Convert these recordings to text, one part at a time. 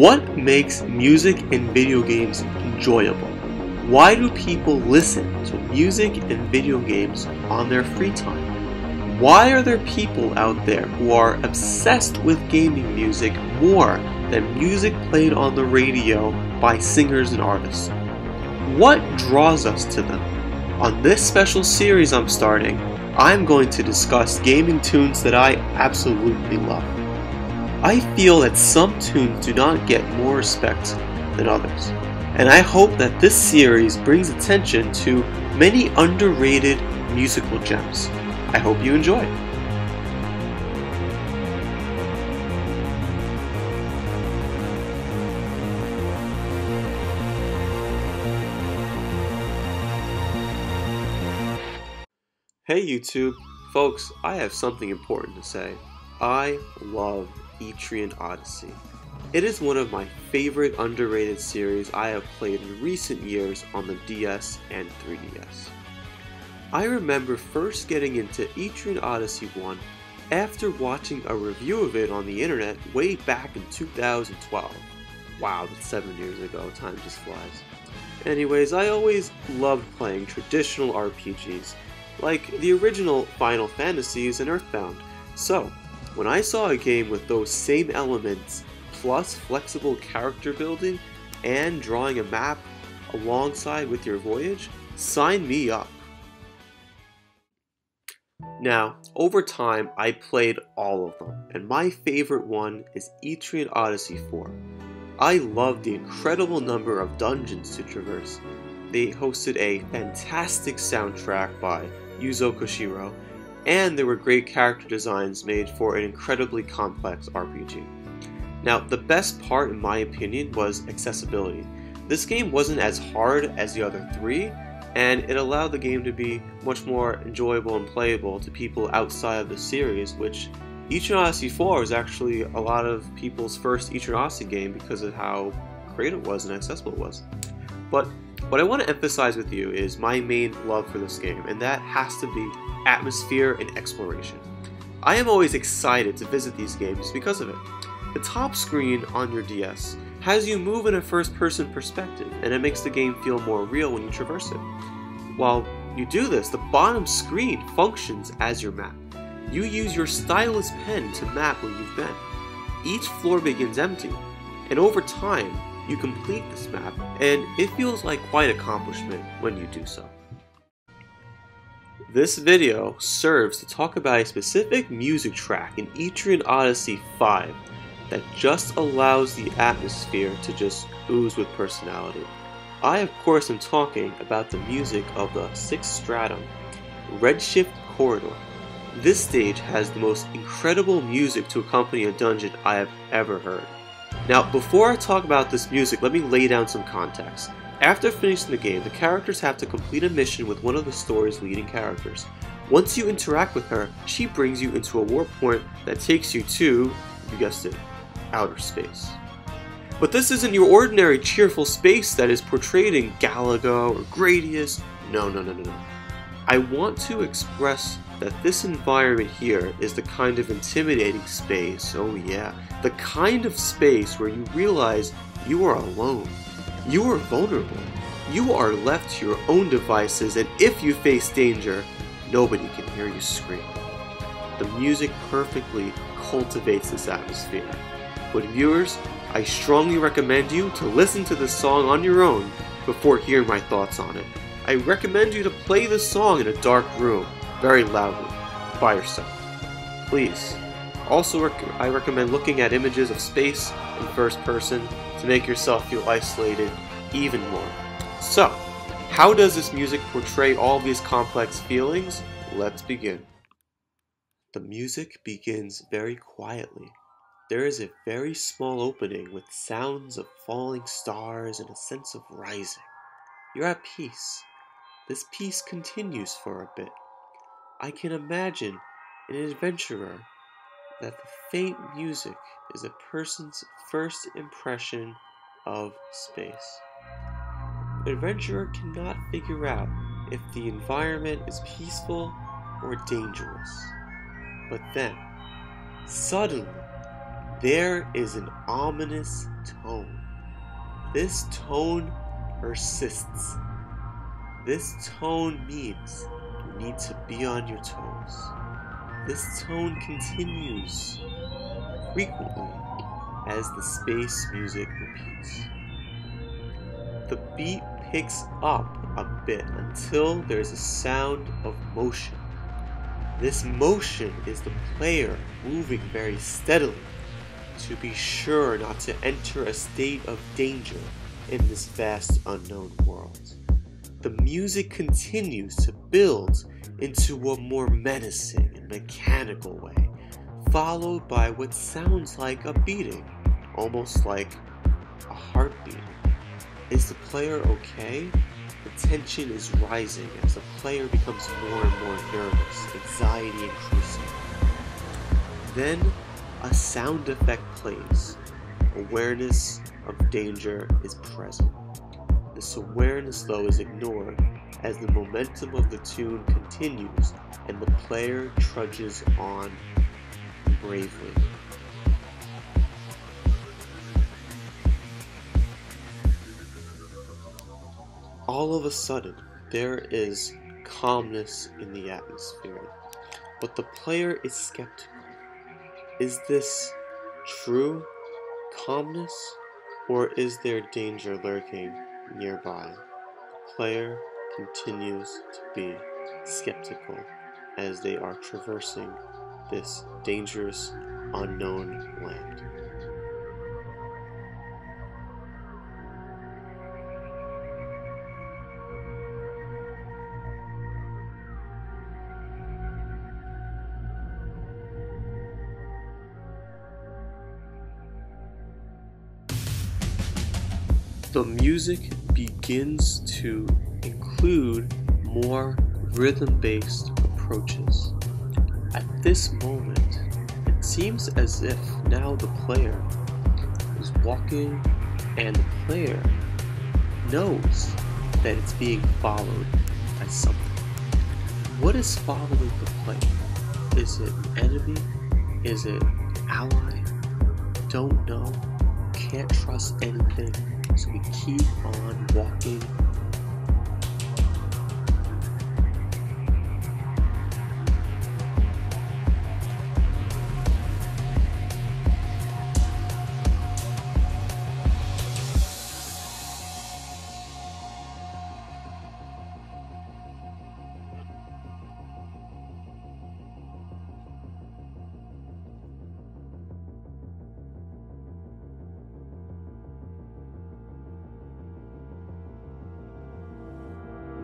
What makes music in video games enjoyable? Why do people listen to music and video games on their free time? Why are there people out there who are obsessed with gaming music more than music played on the radio by singers and artists? What draws us to them? On this special series I'm starting, I'm going to discuss gaming tunes that I absolutely love. I feel that some tunes do not get more respect than others and I hope that this series brings attention to many underrated musical gems. I hope you enjoy. Hey YouTube, folks, I have something important to say. I love Etrian Odyssey. It is one of my favorite underrated series I have played in recent years on the DS and 3DS. I remember first getting into Etrian Odyssey 1 after watching a review of it on the internet way back in 2012. Wow, that's seven years ago, time just flies. Anyways, I always loved playing traditional RPGs, like the original Final Fantasies and Earthbound. So, when I saw a game with those same elements plus flexible character building and drawing a map alongside with your voyage, sign me up. Now, over time, I played all of them, and my favorite one is Etrian Odyssey 4. I love the incredible number of dungeons to traverse. They hosted a fantastic soundtrack by Yuzo Koshiro, and there were great character designs made for an incredibly complex RPG. Now, the best part, in my opinion, was accessibility. This game wasn't as hard as the other three, and it allowed the game to be much more enjoyable and playable to people outside of the series, which Etrian Odyssey 4 was actually a lot of people's first Etrian Odyssey game because of how great it was and accessible it was. But what I want to emphasize with you is my main love for this game, and that has to be atmosphere and exploration. I am always excited to visit these games because of it. The top screen on your DS has you move in a first person perspective, and it makes the game feel more real when you traverse it. While you do this, the bottom screen functions as your map. You use your stylus pen to map where you've been. Each floor begins empty, and over time, you complete this map, and it feels like quite accomplishment when you do so. This video serves to talk about a specific music track in Etrian Odyssey 5 that just allows the atmosphere to just ooze with personality. I, of course, am talking about the music of the Sixth Stratum, Redshift Corridor. This stage has the most incredible music to accompany a dungeon I have ever heard. Now, before I talk about this music, let me lay down some context. After finishing the game, the characters have to complete a mission with one of the story's leading characters. Once you interact with her, she brings you into a warp point that takes you to, you guessed it, outer space. But this isn't your ordinary cheerful space that is portrayed in Galaga or Gradius. No, no, no, no, no. I want to express that this environment here is the kind of intimidating space, oh yeah, the kind of space where you realize you are alone. You are vulnerable. You are left to your own devices, and if you face danger, nobody can hear you scream. The music perfectly cultivates this atmosphere. But viewers, I strongly recommend you to listen to this song on your own before hearing my thoughts on it. I recommend you to play this song in a dark room, very loudly, by yourself. Please. Also, rec I recommend looking at images of space in first person to make yourself feel isolated even more. So, how does this music portray all these complex feelings? Let's begin. The music begins very quietly there is a very small opening with sounds of falling stars and a sense of rising. You're at peace. This peace continues for a bit. I can imagine an adventurer that the faint music is a person's first impression of space. The adventurer cannot figure out if the environment is peaceful or dangerous. But then, suddenly, there is an ominous tone. This tone persists. This tone means need to be on your toes. This tone continues frequently as the space music repeats. The beat picks up a bit until there's a sound of motion. This motion is the player moving very steadily to be sure not to enter a state of danger in this vast unknown world. The music continues to build into a more menacing and mechanical way, followed by what sounds like a beating, almost like a heartbeat. Is the player okay? The tension is rising as the player becomes more and more nervous, anxiety increasing. Then a sound effect plays. Awareness of danger is present. This awareness, though, is ignored as the momentum of the tune continues and the player trudges on bravely. All of a sudden, there is calmness in the atmosphere, but the player is skeptical. Is this true calmness, or is there danger lurking nearby? The player continues to be skeptical as they are traversing this dangerous, unknown land. The music begins to include more rhythm based approaches. At this moment, it seems as if now the player is walking and the player knows that it's being followed by something. What is following the player? Is it an enemy? Is it an ally? Don't know. Can't trust anything so we keep on walking.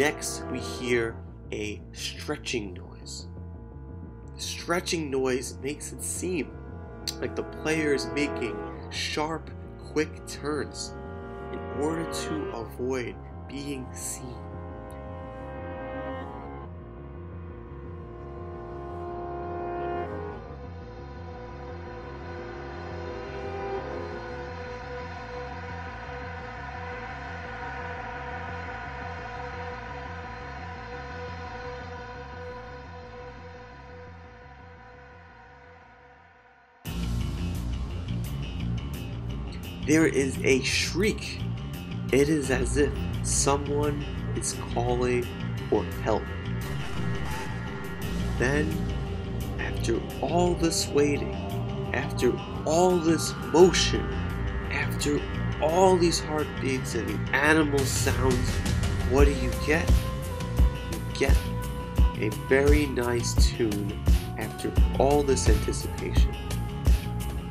Next, we hear a stretching noise. The stretching noise makes it seem like the player is making sharp, quick turns in order to avoid being seen. There is a shriek. It is as if someone is calling for help. Then, after all this waiting, after all this motion, after all these heartbeats and the animal sounds, what do you get? You get a very nice tune after all this anticipation.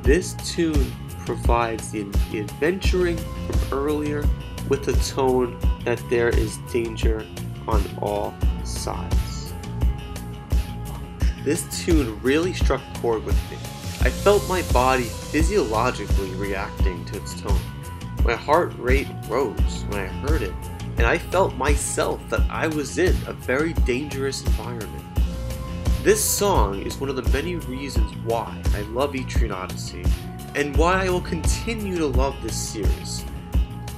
This tune provides the, the adventuring from earlier with a tone that there is danger on all sides. This tune really struck a chord with me. I felt my body physiologically reacting to its tone. My heart rate rose when I heard it, and I felt myself that I was in a very dangerous environment. This song is one of the many reasons why I love Etrian Odyssey and why I will continue to love this series.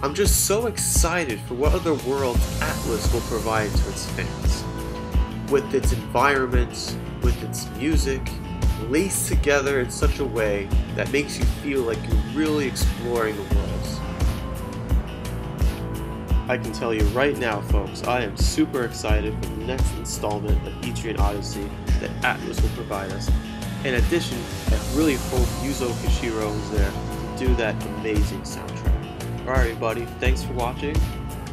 I'm just so excited for what other worlds Atlus will provide to its fans. With its environments, with its music, laced together in such a way that makes you feel like you're really exploring the worlds. I can tell you right now, folks, I am super excited for the next installment of Etrian Odyssey that Atlus will provide us. In addition, I really hope Yuzo Koshiro is there to do that amazing soundtrack. Alright everybody, thanks for watching.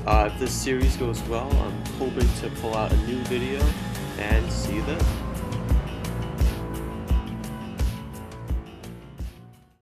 Uh, if this series goes well, I'm hoping to pull out a new video, and see you then.